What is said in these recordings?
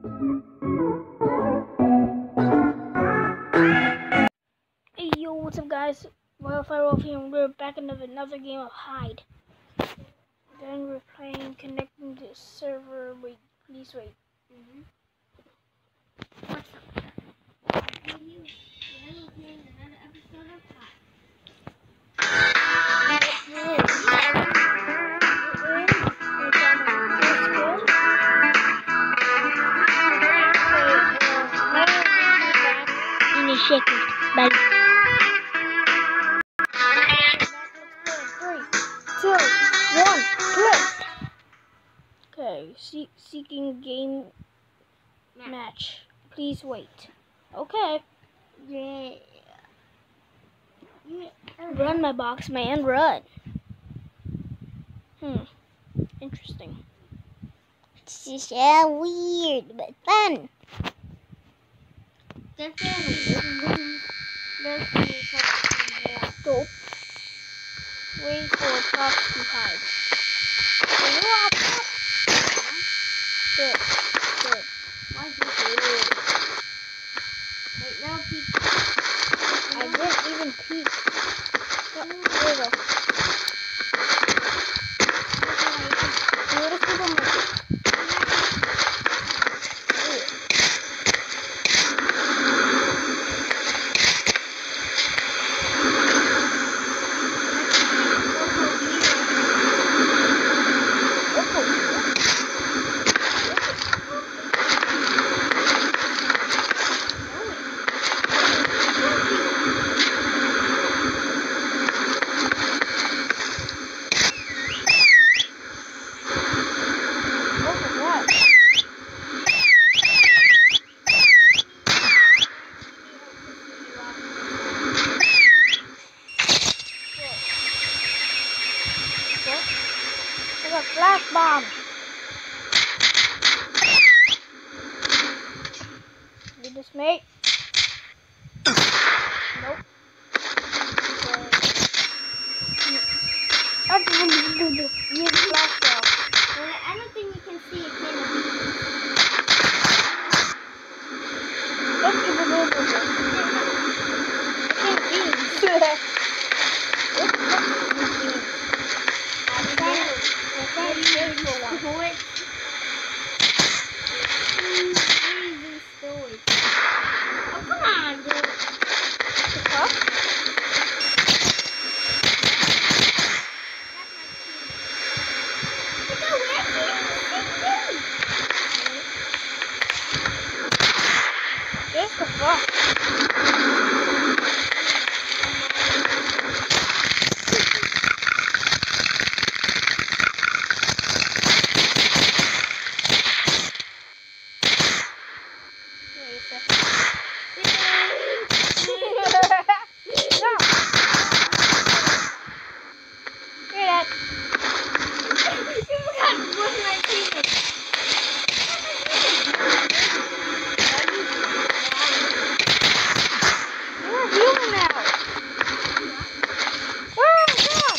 Hey yo, what's up guys? Wild Firewolf here and we're back into another game of Hide. Then we're playing connecting to server. Wait, please wait. Mm-hmm. What's up? Shake it. Bye. Three, two, one, play. Okay, see, seeking game match. Please wait. Okay. Yeah. Yeah. Run my box man, run. Hmm. Interesting. This is so weird, but fun. Let's Go. Wait for props to hide. Good. Good. Wait, now peek. I didn't even peek. There we. Go to supermarket. Oh my god. I got flash bomb. Need this mate? Nope. Okay. Use flash bomb. I don't think you can see it in the Don't give it over. I can't use. What the fuck is this? I can't save for one. What? Easy story. Oh, come on, dude. The fuck? Look how weird it is. What the fuck? Wait a second. No. Hear that? You forgot what my team You're a human now. Oh, God.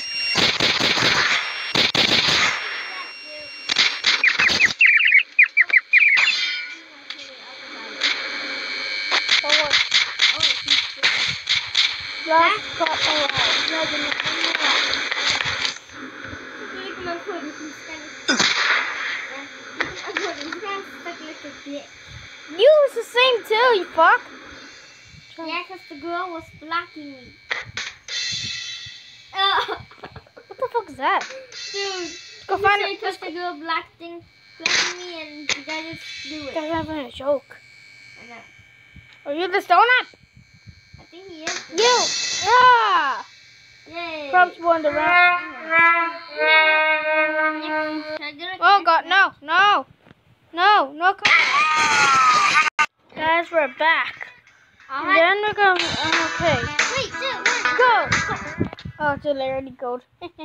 Oh, what? Last cut alive. You was the same too, you fuck. Yeah, because the girl was blocking me. Oh, What the fuck is that? dude. Go you find it. it the girl blocking, blocking me and you guys just do it. Guys having a joke. I know. Are you the donut? I think he is. You. Yeah. Yay. Props won the round. Oh God, no, no, no, no. Come. Guys, we're back. And Alright. then we're gonna. uh, okay. Wait, two, one. Go. Oh, it's already gold.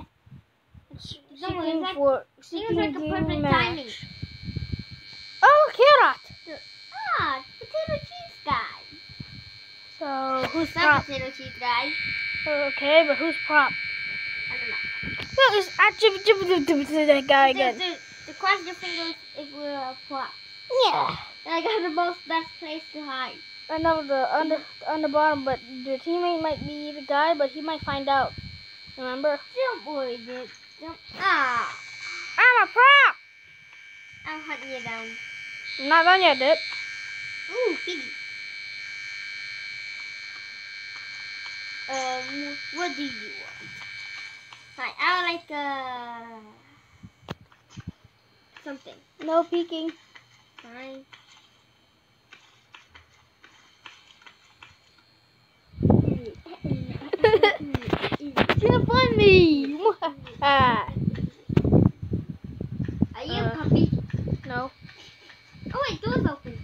It's seeking like- for seeking like a game perfect match. timing. Oh, carrot. Ah, potato cheese guy. So who's not prop? potato cheese guy. Okay, but who's prop? I don't know. Well, it's actually that guy again. the, the cross your fingers if we're a prop. Yeah. I got the most best place to hide. I know the under on the bottom, but your teammate might be the guy, but he might find out. Remember? Don't worry, dude. Don't. Ah, I'm a prop. I'm hunting you down. I'm not done yet, dude. Ooh, piggy. Um, what do you want? Hi, I would like uh something. No peeking. Fine. Can't find me. Ah, Are you Uh, a puppy? no. Oh wait, door's open.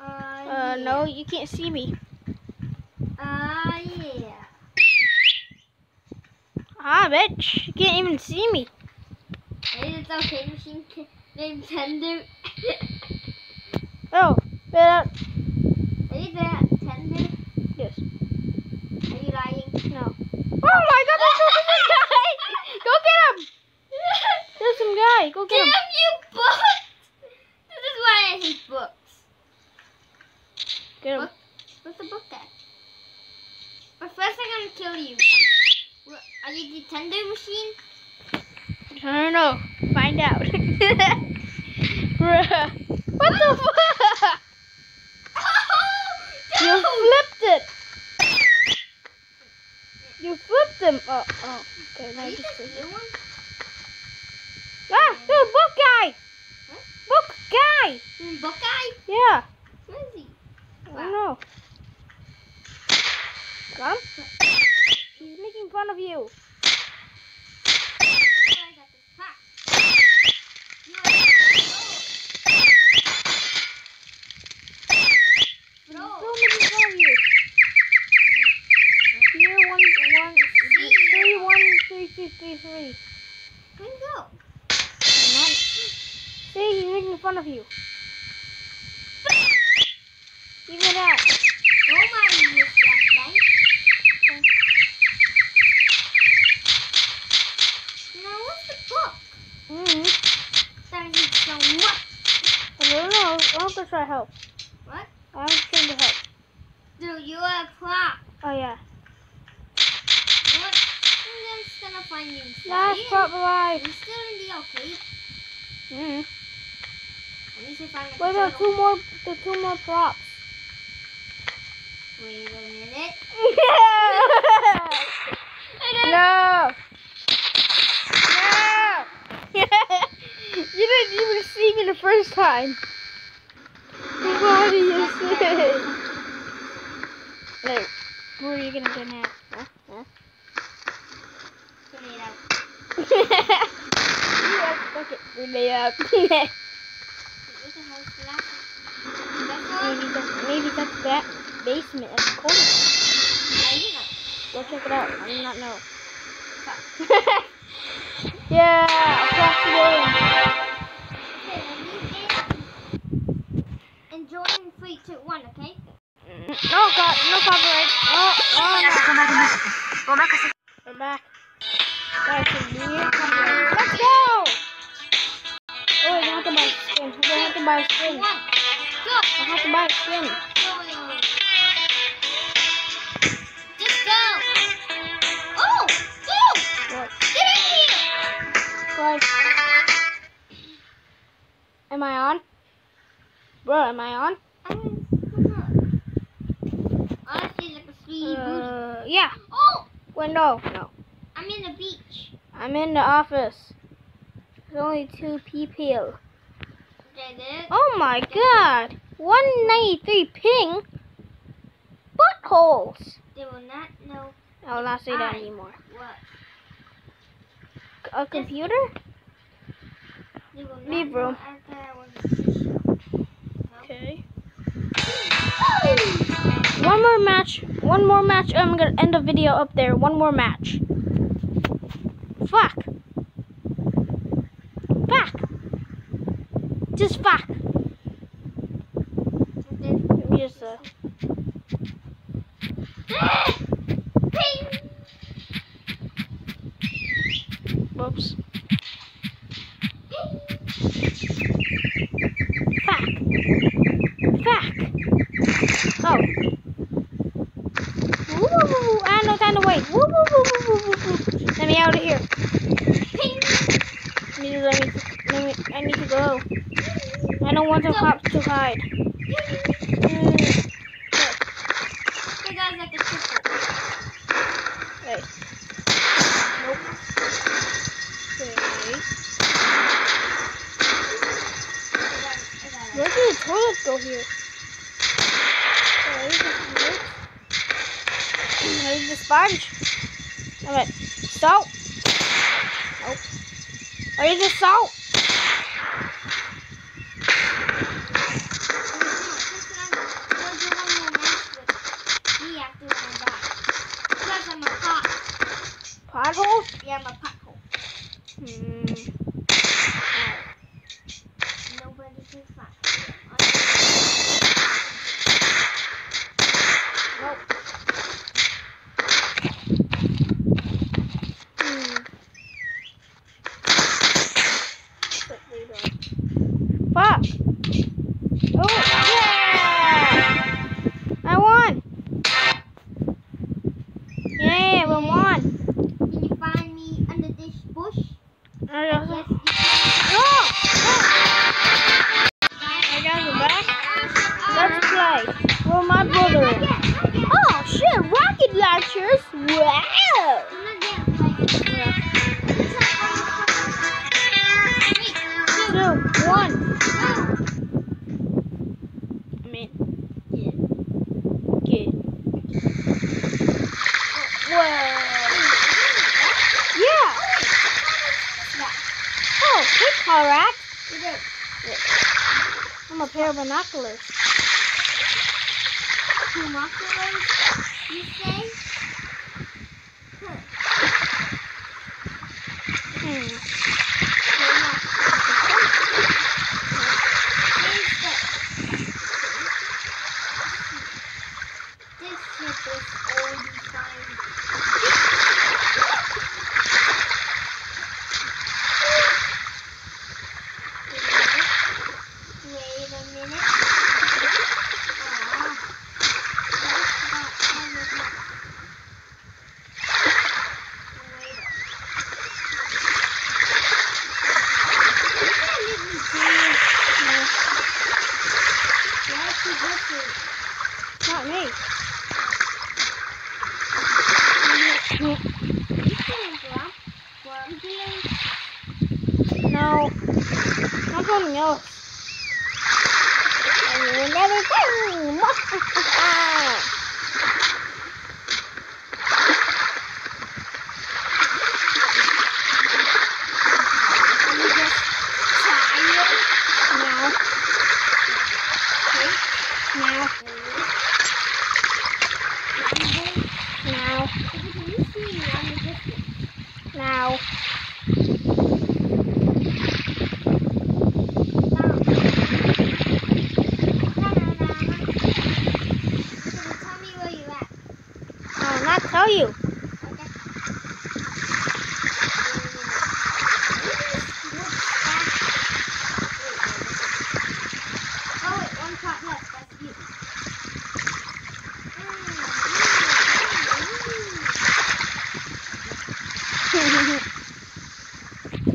Uh, Uh, yeah. no, you can't see me. Uh, yeah. Ah, bitch. You can't even see me. It's okay, machine ca- named Tender. Oh, out. Are you there, Tender? Yes. Are you lying? No. Oh my god, there's some guy. Go get him. There's some guy. Go get Damn him. you, books! This is why I hate books. Get him. What? What's the book at? But first I'm gonna kill you. What, are you the tender machine? I don't know. Find out. Bruh. What the fuck? Oh, flipped it. You flipped him. Oh, oh. Okay, now you just the? Ah, dude, book guy. Huh? Book guy. Hmm, Book guy? Yeah. Where is he? I don't know. Got him? He's making fun of you. Oh, I got this. Ha! You He's are... still making fun of you. Here, one, one, three, one, three, three, three, three. Where'd he go? Not, making fun of you. Even that. Oh my, you flashbang. Now what's the book? Mm-hmm. That is so much. I don't know. Have to try help. What? I'm trying to help. Dude, you are a prop. Oh, yeah. What? I'm just gonna find you. You- prop alive. I'm still in the arcade. Mm-hmm. I need to find the What about turtle. two more, the two more props? Wait a minute. Yeah. no! No! you didn't even see me the first time. What do you say? Like, where are you gonna get now? Huh? Huh? Grenade out. yeah, fuck it. Grenade out. What the hell's the last one? That one? Maybe that's maybe that's that basement at the corner. Know. Go check it out. I do not know. Yeah, across the room. Okay, when in, enjoy in three, two, one, okay? No, God, no copyright. Oh, oh, no. We're back. Back to here. Let's go! Oh, have to buy a skin. I have to buy a skin. Go! I have to buy a skin. Just go! Oh! Go! What? Get in here! Why? Am I on? Bro, am I on? Honestly, like a sweet. Uh, yeah. Oh! No, no. I'm in the beach. I'm in the office. There's only two people. Oh my god! 193 ping? Buttholes! They will not know I will not say that I- anymore. what. A computer? Leave room. know after I was a fish. Okay. One more match. One more match. I'm gonna end the video up there. One more match. Fuck. Fuck. Just fuck. Okay. Let me just, uh, Ping! Ping! Fuck. Fuck. Oh. Woo, woo, woo. I have no time to wait. Woo, woo, woo, woo, woo, woo, woo. Let me out of here. Ping. Let me, let me, let me, I need to go. I don't want the cops to hide. Mm, Hey guys, like a triple. Wait. Go here? It? The sponge? Alright. Salt. Nope. Where's the salt? One. I mean, get. Whoa! Yeah! Oh, hey, Conrad. I'm a pair of binoculars. You say? Hmm.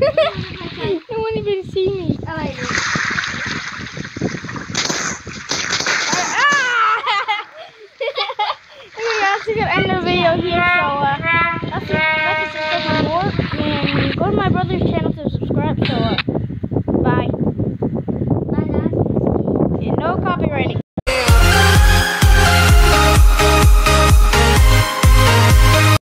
you won't even see me. Wait. Ah! guys, we're gonna end the video here. So, uh, that's and subscribe for more. And go to my brother's channel to subscribe. So, uh,